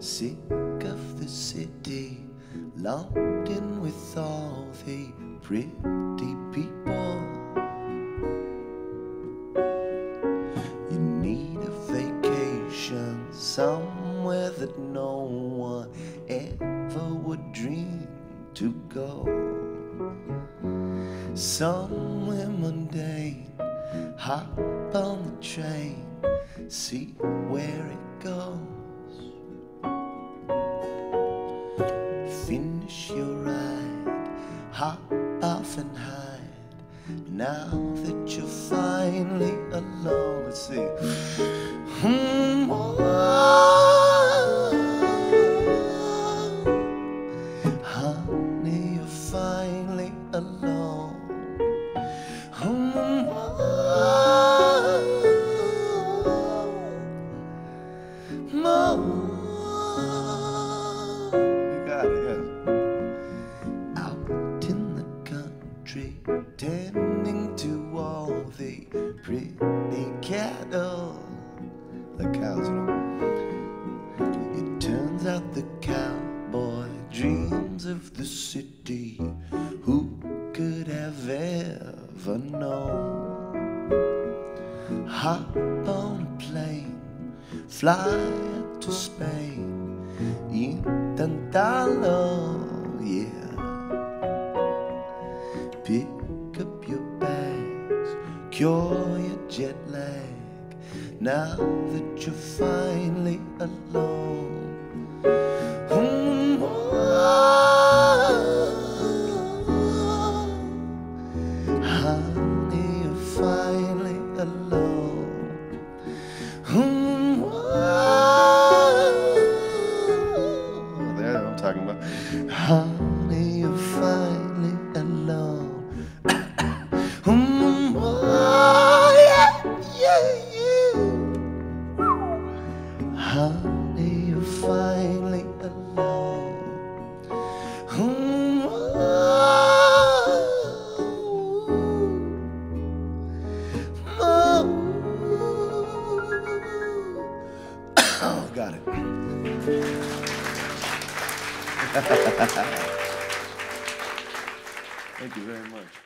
Sick of the city, lumped in with all the pretty people. Somewhere that no one ever would dream to go. Somewhere mundane, hop on the train, see where it goes. Finish your ride, hop off and hide. Now that you're finally alone, let's see. Ever known? Hop on a plane, fly to Spain, intentalo, yeah. Pick up your bags, cure your jet lag. Now that you're finally alone. Finally alone. Hmm, oh, oh. Got it. Thank you very much.